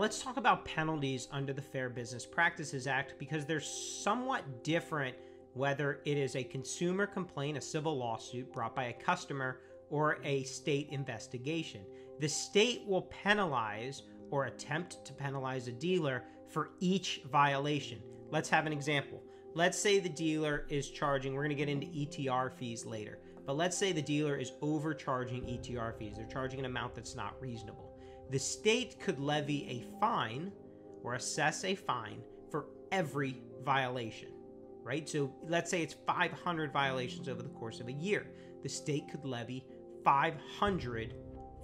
let's talk about penalties under the Fair Business Practices Act because they're somewhat different whether it is a consumer complaint, a civil lawsuit brought by a customer, or a state investigation. The state will penalize or attempt to penalize a dealer for each violation. Let's have an example. Let's say the dealer is charging, we're going to get into ETR fees later, but let's say the dealer is overcharging ETR fees. They're charging an amount that's not reasonable. The state could levy a fine or assess a fine for every violation, right? So let's say it's 500 violations over the course of a year. The state could levy 500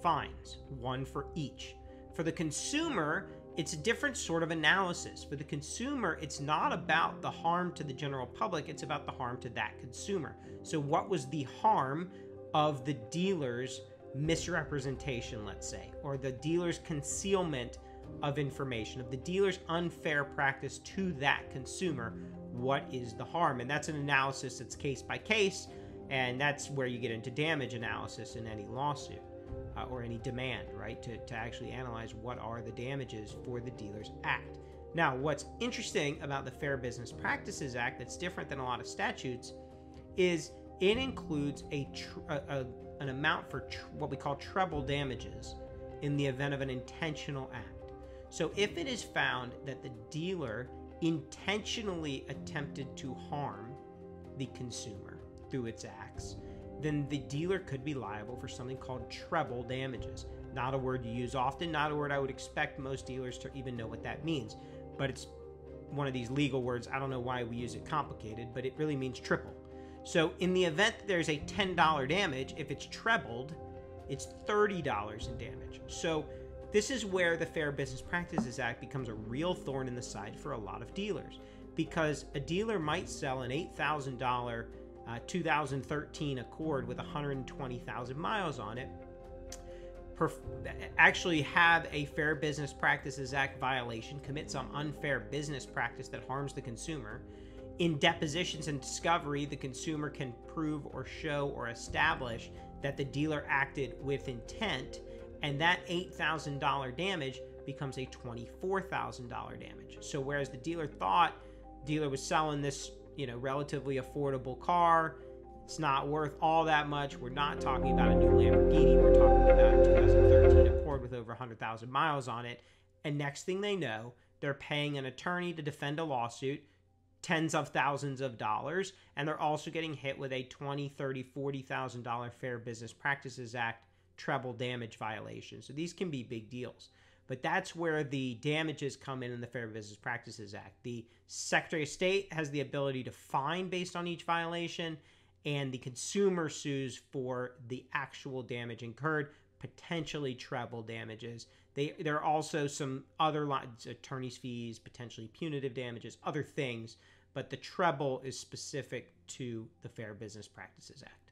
fines, one for each. For the consumer, it's a different sort of analysis. For the consumer, it's not about the harm to the general public, it's about the harm to that consumer. So, what was the harm of the dealer's misrepresentation, let's say, or the dealer's concealment of information, of the dealer's unfair practice to that consumer? What is the harm? And that's an analysis that's case by case, and that's where you get into damage analysis in any lawsuit uh, or any demand, right? To, to actually analyze what are the damages for the Dealers Act. Now, what's interesting about the Fair Business Practices Act that's different than a lot of statutes is it includes a, tr- a, a an amount for tr- what we call treble damages in the event of an intentional act. So, if it is found that the dealer intentionally attempted to harm the consumer through its acts, then the dealer could be liable for something called treble damages. Not a word you use often, not a word I would expect most dealers to even know what that means, but it's one of these legal words. I don't know why we use it complicated, but it really means triple. So, in the event there's a $10 damage, if it's trebled, it's $30 in damage. So, this is where the Fair Business Practices Act becomes a real thorn in the side for a lot of dealers because a dealer might sell an $8,000 uh, 2013 Accord with 120,000 miles on it perf- actually have a Fair Business Practices Act violation, commit some unfair business practice that harms the consumer. In depositions and discovery, the consumer can prove or show or establish that the dealer acted with intent, and that $8,000 damage becomes a $24,000 damage. So whereas the dealer thought dealer was selling this you know, relatively affordable car. It's not worth all that much. We're not talking about a new Lamborghini. We're talking about a 2013 Accord with over 100,000 miles on it. And next thing they know, they're paying an attorney to defend a lawsuit, tens of thousands of dollars, and they're also getting hit with a 20, 30, 40,000 dollar Fair Business Practices Act treble damage violation. So these can be big deals. But that's where the damages come in in the Fair Business Practices Act. The Secretary of State has the ability to fine based on each violation, and the consumer sues for the actual damage incurred, potentially treble damages. They, there are also some other lines, attorney's fees, potentially punitive damages, other things, but the treble is specific to the Fair Business Practices Act.